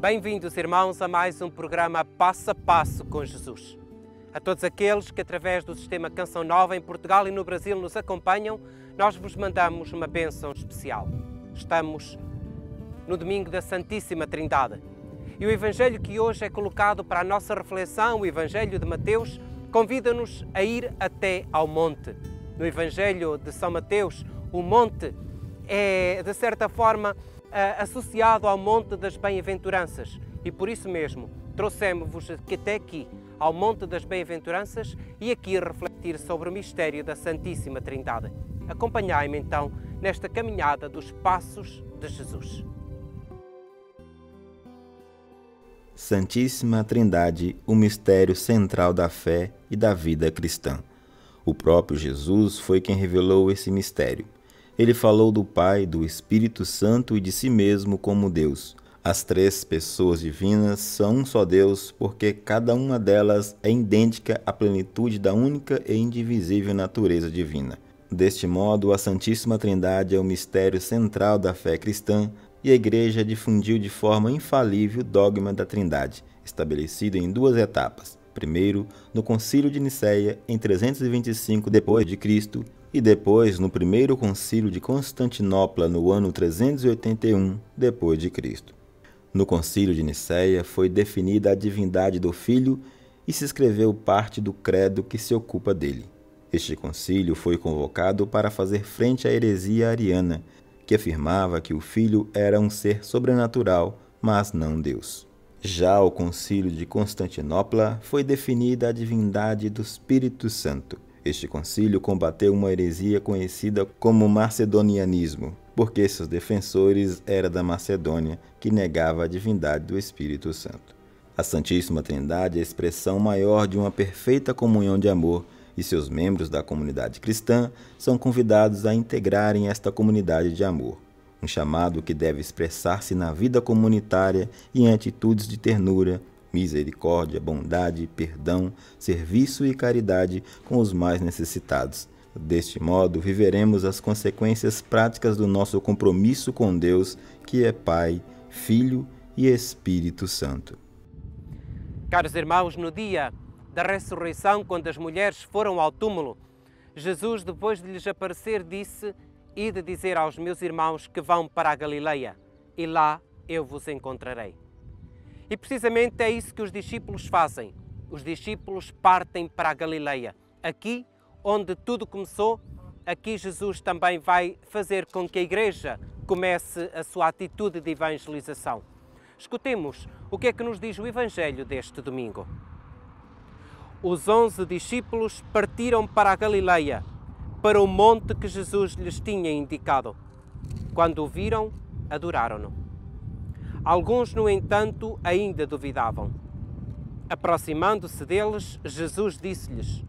Bem-vindos, irmãos, a mais um programa Passo a Passo com Jesus. A todos aqueles que, através do sistema Canção Nova em Portugal e no Brasil, nos acompanham, nós vos mandamos uma bênção especial. Estamos no domingo da Santíssima Trindade. E o Evangelho que hoje é colocado para a nossa reflexão, o Evangelho de Mateus, convida-nos a ir até ao monte. No Evangelho de São Mateus, o monte é, de certa forma, associado ao Monte das Bem-aventuranças. E por isso mesmo trouxemos-vos até aqui, ao Monte das Bem-aventuranças, e aqui refletir sobre o mistério da Santíssima Trindade. Acompanhai-me então nesta caminhada dos passos de Jesus. Santíssima Trindade, o mistério central da fé e da vida cristã. O próprio Jesus foi quem revelou esse mistério. Ele falou do Pai, do Espírito Santo e de si mesmo como Deus. As três pessoas divinas são um só Deus, porque cada uma delas é idêntica à plenitude da única e indivisível natureza divina. Deste modo, a Santíssima Trindade é o mistério central da fé cristã e a Igreja difundiu de forma infalível o dogma da Trindade, estabelecido em duas etapas. Primeiro, no Concílio de Nicéia, em 325 depois de Cristo, e depois no primeiro concílio de Constantinopla no ano 381 depois de Cristo. No concílio de Nicéia foi definida a divindade do Filho e se escreveu parte do credo que se ocupa dele. Este concílio foi convocado para fazer frente à heresia ariana, que afirmava que o Filho era um ser sobrenatural, mas não Deus. Já ao concílio de Constantinopla foi definida a divindade do Espírito Santo este concílio combateu uma heresia conhecida como macedonianismo, porque seus defensores eram da Macedônia, que negava a divindade do Espírito Santo. A Santíssima Trindade é a expressão maior de uma perfeita comunhão de amor, e seus membros da comunidade cristã são convidados a integrarem esta comunidade de amor. Um chamado que deve expressar-se na vida comunitária e em atitudes de ternura, misericórdia, bondade, perdão, serviço e caridade com os mais necessitados. Deste modo, viveremos as consequências práticas do nosso compromisso com Deus, que é Pai, Filho e Espírito Santo. Caros irmãos, no dia da ressurreição, quando as mulheres foram ao túmulo, Jesus, depois de lhes aparecer, disse: Ide dizer aos meus irmãos que vão para a Galileia, e lá eu vos encontrarei. E precisamente é isso que os discípulos fazem. Os discípulos partem para a Galileia. Aqui, onde tudo começou, aqui Jesus também vai fazer com que a igreja comece a sua atitude de evangelização. Escutemos o que é que nos diz o Evangelho deste domingo. Os onze discípulos partiram para a Galileia, para o monte que Jesus lhes tinha indicado. Quando o viram, adoraram-no. Alguns, no entanto, ainda duvidavam. Aproximando-se deles, Jesus disse-lhes: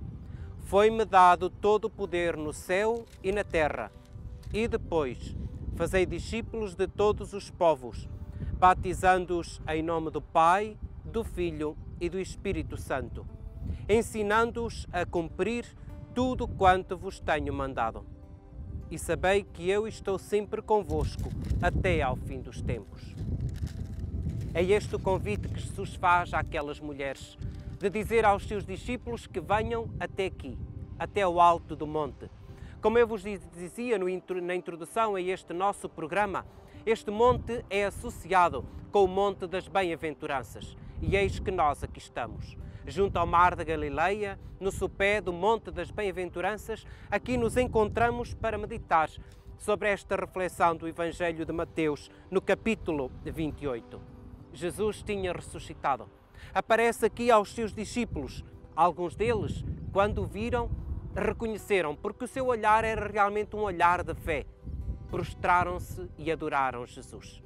Foi-me dado todo o poder no céu e na terra. E depois, fazei discípulos de todos os povos, batizando-os em nome do Pai, do Filho e do Espírito Santo, ensinando-os a cumprir tudo quanto vos tenho mandado. E sabei que eu estou sempre convosco até ao fim dos tempos. É este o convite que Jesus faz àquelas mulheres, de dizer aos seus discípulos que venham até aqui, até o alto do monte. Como eu vos dizia na introdução a este nosso programa, este monte é associado com o Monte das Bem-aventuranças. E eis que nós aqui estamos, junto ao mar da Galileia, no sopé do Monte das Bem-aventuranças, aqui nos encontramos para meditar sobre esta reflexão do Evangelho de Mateus, no capítulo 28. Jesus tinha ressuscitado. Aparece aqui aos seus discípulos. Alguns deles, quando o viram, reconheceram, porque o seu olhar era realmente um olhar de fé. Prostraram-se e adoraram Jesus.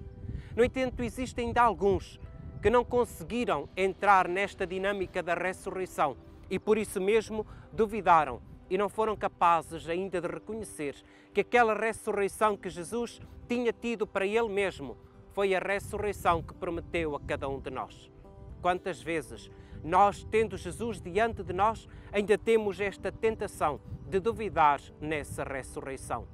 No entanto, existem ainda alguns que não conseguiram entrar nesta dinâmica da ressurreição e por isso mesmo duvidaram e não foram capazes ainda de reconhecer que aquela ressurreição que Jesus tinha tido para ele mesmo foi a ressurreição que prometeu a cada um de nós. Quantas vezes nós, tendo Jesus diante de nós, ainda temos esta tentação de duvidar nessa ressurreição.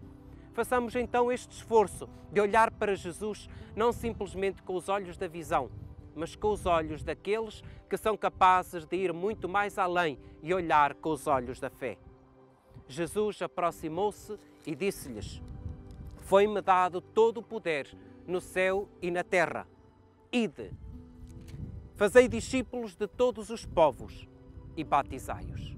Façamos então este esforço de olhar para Jesus não simplesmente com os olhos da visão, mas com os olhos daqueles que são capazes de ir muito mais além e olhar com os olhos da fé. Jesus aproximou-se e disse-lhes: Foi-me dado todo o poder no céu e na terra. Ide, fazei discípulos de todos os povos e batizai-os.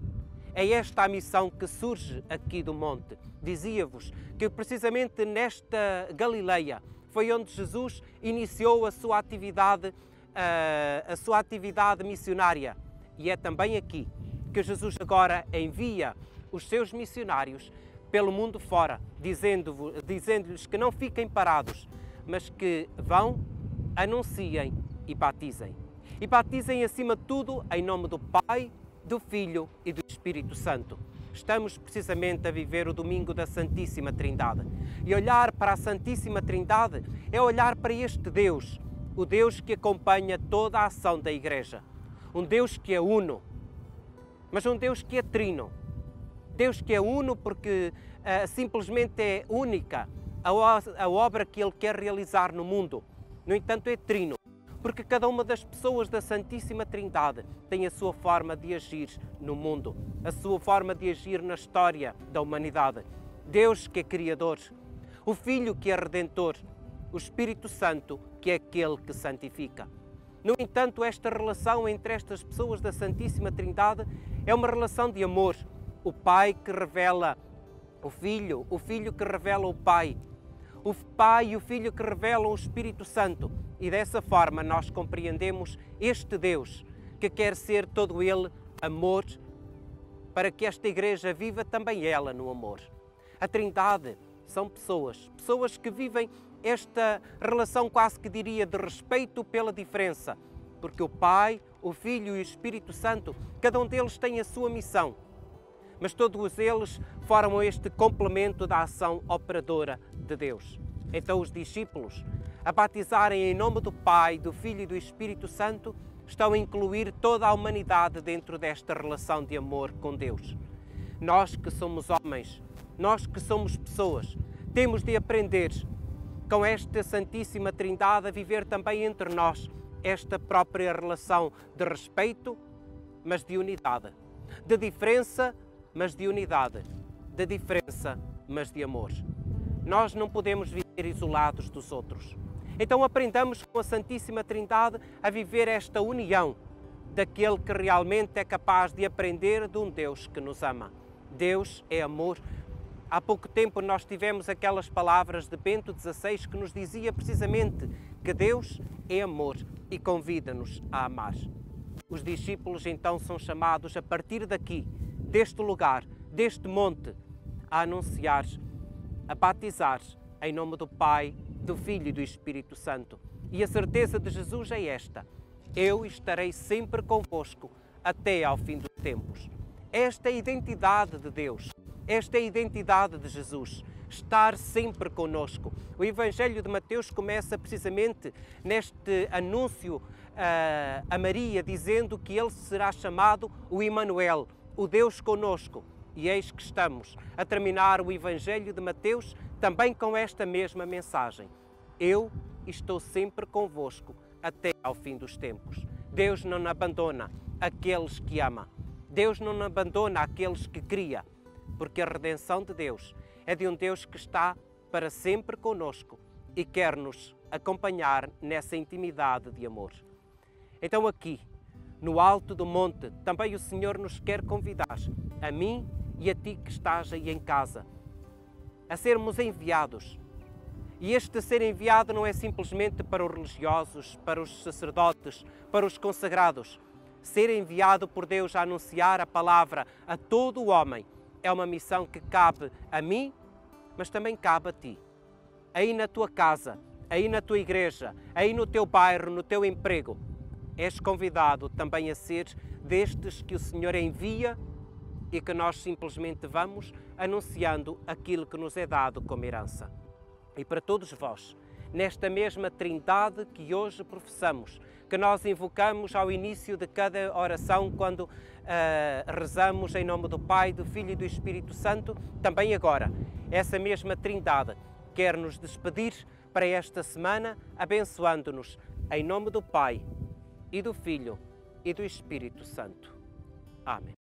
É esta a missão que surge aqui do monte. Dizia-vos que precisamente nesta Galileia foi onde Jesus iniciou a sua atividade, a, a sua atividade missionária. E é também aqui que Jesus agora envia os seus missionários pelo mundo fora, dizendo-lhes dizendo que não fiquem parados, mas que vão, anunciem e batizem. E batizem acima de tudo em nome do Pai, do Filho e do Espírito Santo. Estamos precisamente a viver o domingo da Santíssima Trindade. E olhar para a Santíssima Trindade é olhar para este Deus, o Deus que acompanha toda a ação da Igreja. Um Deus que é uno, mas um Deus que é trino. Deus que é uno porque uh, simplesmente é única a, a obra que Ele quer realizar no mundo. No entanto, é trino porque cada uma das pessoas da Santíssima Trindade tem a sua forma de agir no mundo, a sua forma de agir na história da humanidade. Deus que é Criador, o Filho que é Redentor, o Espírito Santo que é aquele que santifica. No entanto, esta relação entre estas pessoas da Santíssima Trindade é uma relação de amor. O Pai que revela o Filho, o Filho que revela o Pai, o Pai e o Filho que revelam o Espírito Santo. E dessa forma nós compreendemos este Deus que quer ser todo ele amor, para que esta igreja viva também ela no amor. A Trindade são pessoas, pessoas que vivem esta relação quase que diria de respeito pela diferença, porque o Pai, o Filho e o Espírito Santo, cada um deles tem a sua missão, mas todos eles formam este complemento da ação operadora de Deus. Então, os discípulos, a batizarem em nome do Pai, do Filho e do Espírito Santo, estão a incluir toda a humanidade dentro desta relação de amor com Deus. Nós que somos homens, nós que somos pessoas, temos de aprender com esta Santíssima Trindade a viver também entre nós esta própria relação de respeito, mas de unidade, de diferença, mas de unidade, de diferença, mas de amor. Nós não podemos viver isolados dos outros. Então aprendamos com a Santíssima Trindade a viver esta união daquele que realmente é capaz de aprender de um Deus que nos ama. Deus é amor. Há pouco tempo nós tivemos aquelas palavras de Bento XVI que nos dizia precisamente que Deus é amor e convida-nos a amar. Os discípulos então são chamados a partir daqui, deste lugar, deste monte, a anunciar a batizar em nome do Pai, do Filho e do Espírito Santo. E a certeza de Jesus é esta: eu estarei sempre convosco até ao fim dos tempos. Esta é a identidade de Deus, esta é a identidade de Jesus, estar sempre conosco. O Evangelho de Mateus começa precisamente neste anúncio uh, a Maria, dizendo que ele será chamado o Emmanuel, o Deus conosco. E eis que estamos a terminar o Evangelho de Mateus também com esta mesma mensagem. Eu estou sempre convosco até ao fim dos tempos. Deus não abandona aqueles que ama. Deus não abandona aqueles que cria, porque a redenção de Deus é de um Deus que está para sempre conosco e quer nos acompanhar nessa intimidade de amor. Então, aqui, no alto do monte, também o Senhor nos quer convidar, a mim e a ti que estás aí em casa, a sermos enviados. E este ser enviado não é simplesmente para os religiosos, para os sacerdotes, para os consagrados. Ser enviado por Deus a anunciar a palavra a todo o homem é uma missão que cabe a mim, mas também cabe a ti. Aí na tua casa, aí na tua igreja, aí no teu bairro, no teu emprego, és convidado também a ser destes que o Senhor envia e que nós simplesmente vamos anunciando aquilo que nos é dado como herança. E para todos vós, nesta mesma trindade que hoje professamos, que nós invocamos ao início de cada oração, quando uh, rezamos em nome do Pai, do Filho e do Espírito Santo, também agora, essa mesma trindade quer nos despedir para esta semana, abençoando-nos em nome do Pai, e do Filho e do Espírito Santo. Amém.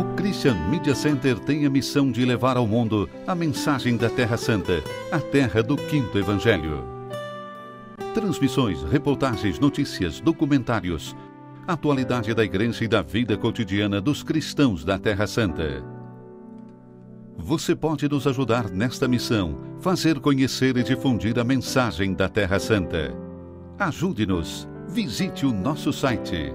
O Christian Media Center tem a missão de levar ao mundo a mensagem da Terra Santa, a terra do quinto evangelho. Transmissões, reportagens, notícias, documentários, atualidade da igreja e da vida cotidiana dos cristãos da Terra Santa. Você pode nos ajudar nesta missão, fazer conhecer e difundir a mensagem da Terra Santa. Ajude-nos. Visite o nosso site